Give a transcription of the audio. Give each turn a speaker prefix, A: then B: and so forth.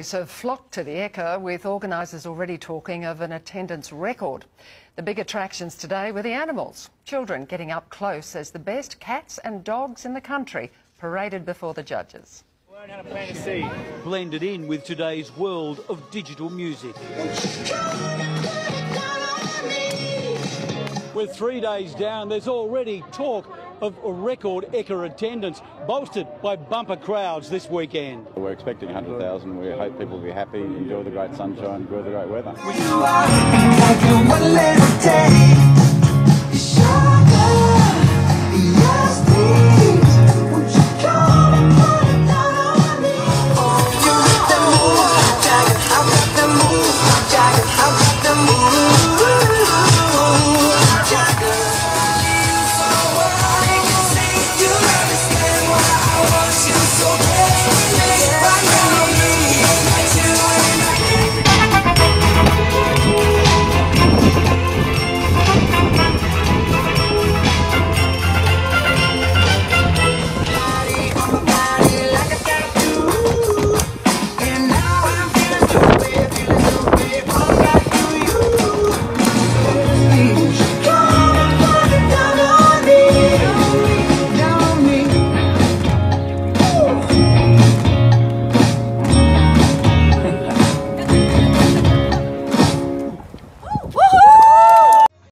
A: families have flocked to the Ekka, with organisers already talking of an attendance record. The big attractions today were the animals. Children getting up close as the best cats and dogs in the country paraded before the judges.
B: Blended in with today's world of digital music. With three days down, there's already talk of record Ekka attendance, bolstered by bumper crowds this weekend.
C: We're expecting 100,000. We hope people will be happy, enjoy the great sunshine, enjoy the great weather.